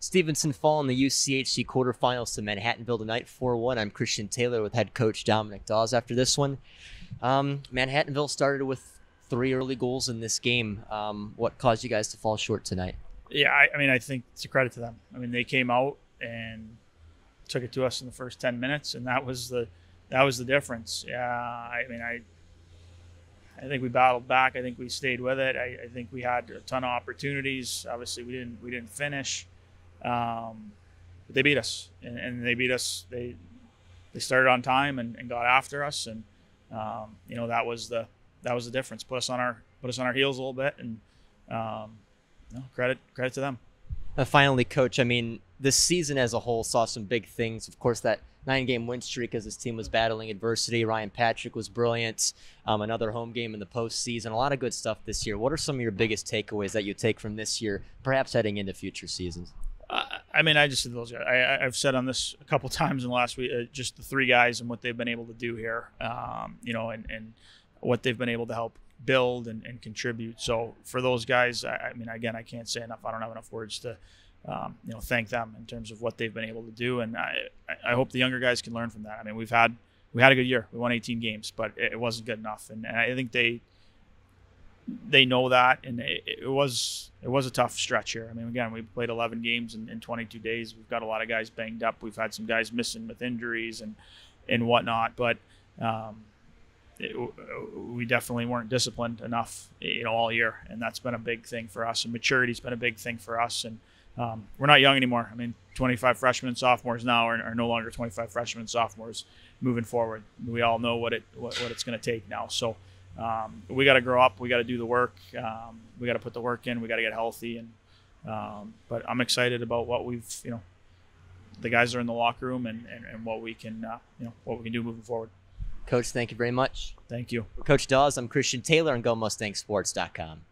Stevenson fall in the UCHC quarterfinals to Manhattanville tonight, 4 1. I'm Christian Taylor with head coach Dominick Dawes after this one. Um, Manhattanville started with three early goals in this game. Um, what caused you guys to fall short tonight? Yeah, I, I, mean, I think it's a credit to them. I mean, they came out and took it to us in the first 10 minutes, and that was the that was the difference. Yeah, I mean, I I think we battled back. I think we stayed with it. I, I think we had a ton of opportunities. Obviously, we didn't we didn't finish. Um, but they beat us, and, and, they beat us. They they started on time and, and got after us, and um, you know that was the that was the difference. Put us on our put us on our heels a little bit, and um, you know, credit credit to them. Uh, finally, coach. I mean, this season as a whole saw some big things. Of course, that nine game win streak as his team was battling adversity. Ryan Patrick was brilliant. Um, another home game in the postseason. A lot of good stuff this year. What are some of your biggest takeaways that you take from this year, perhaps heading into future seasons? I mean, I just said those guys. I, have said on this a couple times in the last week, uh, just the three guys and what they've been able to do here, um, you know, and, and what they've been able to help build and, and contribute. So for those guys, I, I, mean, again, I can't say enough. I don't have enough words to, um, you know, thank them in terms of what they've been able to do. And I, I hope the younger guys can learn from that. I mean, we've had we had a good year. We won 18 games, but it wasn't good enough. And, and I think they they know that, and it, it, was it was a tough stretch here. I mean, again, we played 11 games in, in 22 days. We've got a lot of guys banged up. We've had some guys missing with injuries and and whatnot. But um, it, we definitely weren't disciplined enough, you know, all year, and that's been a big thing for us. And maturity's been a big thing for us. And um, we're not young anymore. I mean, 25 freshmen sophomores now are, are no longer 25 freshmen sophomores moving forward. We all know what it what, what it's going to take now. So um, we got to grow up. We got to do the work. Um, we got to put the work in. We got to get healthy. And um, but I'm excited about what we've you know the guys are in the locker room and, and, and what we can uh, you know what we can do moving forward. Coach, thank you very much. Thank you. Coach Dawes, I'm Christian Taylor on GoMustangSports.com.